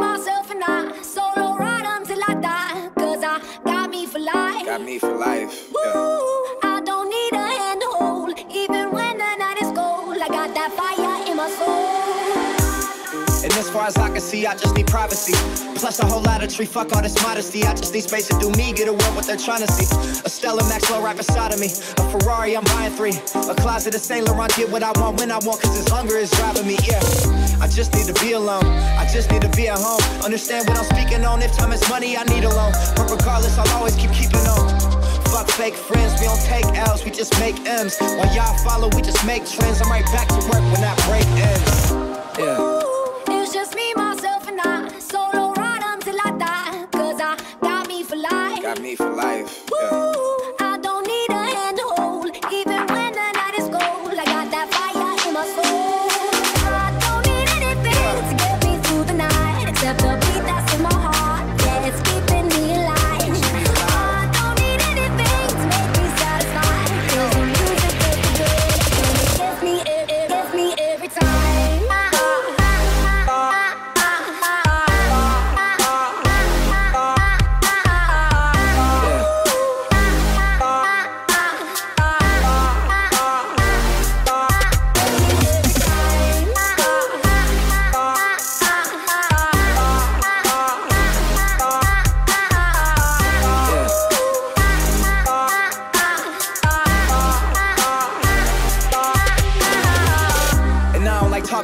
myself and I solo ride until I die. Cause I got me for life. Got me for life. Yeah. As far as I can see, I just need privacy. Plus a whole lot of tree, fuck all this modesty. I just need space to do me, get away what they're trying to see. A Stella Maxwell right beside of me. A Ferrari, I'm buying three. A closet of Saint Laurent, get what I want when I want, cause this hunger is driving me, yeah. I just need to be alone. I just need to be at home. Understand what I'm speaking on. If time is money, I need a loan. But regardless, I'll always keep keeping on. Fuck fake friends, we don't take L's, we just make M's. While y'all follow, we just make trends. I'm right back to work when that break ends. Yeah. Me,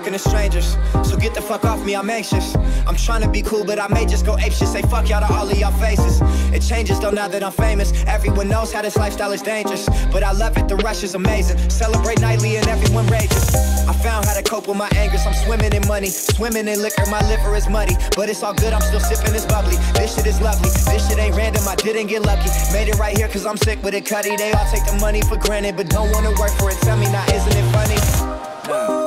talking to strangers. So get the fuck off me, I'm anxious. I'm trying to be cool, but I may just go ape shit. Say fuck y'all to all of y'all faces. It changes though now that I'm famous. Everyone knows how this lifestyle is dangerous. But I love it, the rush is amazing. Celebrate nightly and everyone rages. I found how to cope with my anger. So I'm swimming in money, swimming in liquor. My liver is muddy. But it's all good, I'm still sipping this bubbly. This shit is lovely. This shit ain't random, I didn't get lucky. Made it right here cause I'm sick with it, cutty. They all take the money for granted, but don't wanna work for it. Tell me now, isn't it funny? It's